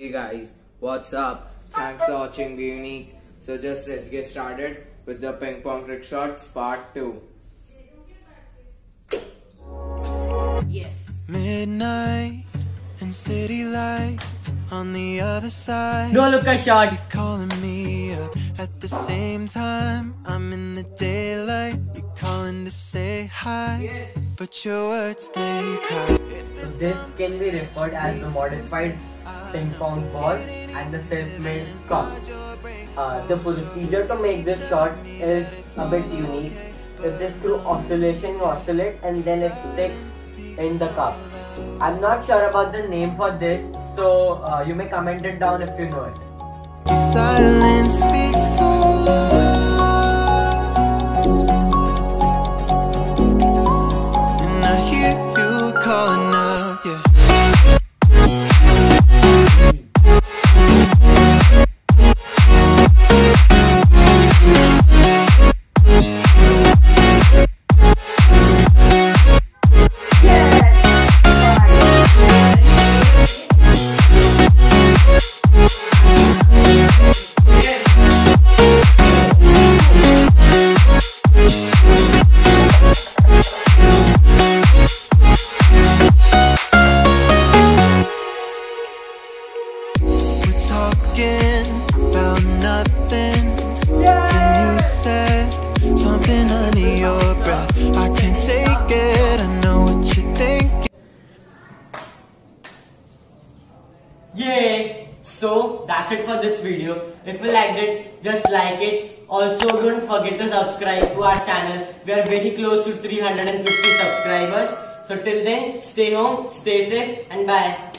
Hey guys, what's up? Thanks for watching B unique. So just let's get started with the ping pong trick shots part 2. Yes. Midnight and city lights on the other side. No look a shot. You're calling me up at the same time. I'm in the daylight. You're calling to say hi. Yes. But your words they cry. This can be referred as the modified ping pong ball and the self-made cup. Uh, the procedure to make this shot is a bit unique. It is through oscillation you oscillate and then it sticks in the cup. I'm not sure about the name for this, so uh, you may comment it down if you know it. Talking about nothing. And you said something under your breath. I can't take it. I know what you're thinking. Yay! So that's it for this video. If you liked it, just like it. Also, don't forget to subscribe to our channel. We are very close to 350 subscribers. So till then, stay home, stay safe, and bye.